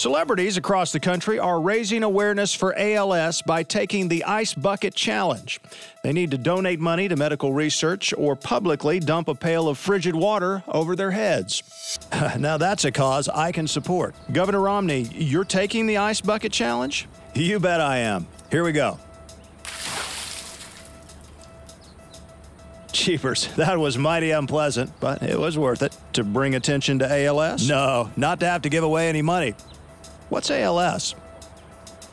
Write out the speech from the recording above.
Celebrities across the country are raising awareness for ALS by taking the Ice Bucket Challenge. They need to donate money to medical research or publicly dump a pail of frigid water over their heads. now, that's a cause I can support. Governor Romney, you're taking the Ice Bucket Challenge? You bet I am. Here we go. Cheapers, that was mighty unpleasant, but it was worth it. To bring attention to ALS? No, not to have to give away any money. What's ALS?